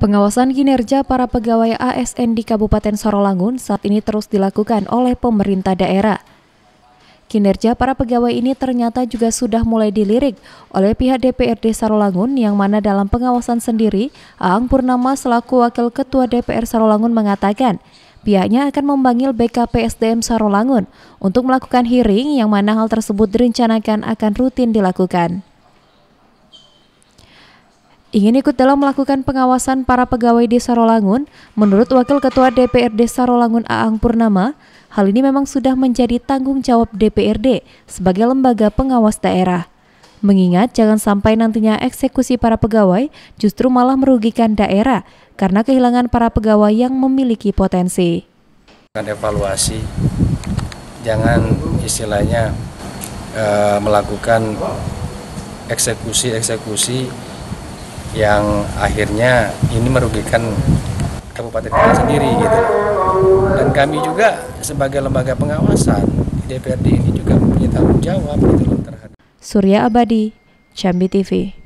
Pengawasan kinerja para pegawai ASN di Kabupaten Sorolangun saat ini terus dilakukan oleh pemerintah daerah. Kinerja para pegawai ini ternyata juga sudah mulai dilirik oleh pihak DPRD Sarolangun yang mana dalam pengawasan sendiri, Aang Purnama selaku Wakil Ketua DPR Sarolangun mengatakan pihaknya akan memanggil BKP SDM Sarolangun untuk melakukan hearing yang mana hal tersebut direncanakan akan rutin dilakukan. Ingin ikut dalam melakukan pengawasan para pegawai di Sarolangun, menurut Wakil Ketua DPRD Sarolangun Aang Purnama, hal ini memang sudah menjadi tanggung jawab DPRD sebagai lembaga pengawas daerah. Mengingat jangan sampai nantinya eksekusi para pegawai justru malah merugikan daerah karena kehilangan para pegawai yang memiliki potensi. Evaluasi, jangan istilahnya uh, melakukan eksekusi-eksekusi yang akhirnya ini merugikan kabupaten kita sendiri gitu. Dan kami juga sebagai lembaga pengawasan DPRD ini juga mempunyai tanggung jawab gitu terhadap Surya Abadi, Jambi TV.